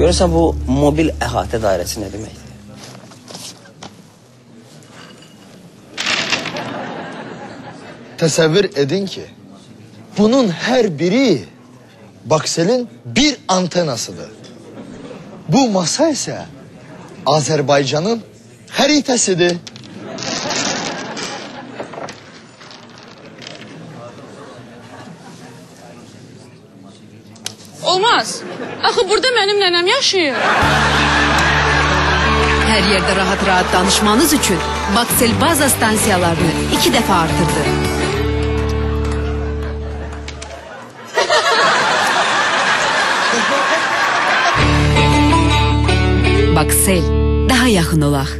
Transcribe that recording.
Görürsən bu mobil əhatə dairəsi nə deməkdir? Təsəvvür edin ki, bunun her biri Baksel'in bir antenasıdır. Bu masa ise Azerbaycan'ın haritasıdır. Olmaz. Axı burada mənim nənəm yaşayır. Her yerde rahat rahat danışmanız için Baksel baza stansiyalarını iki defa artırdı. Baksel daha yakın olaq.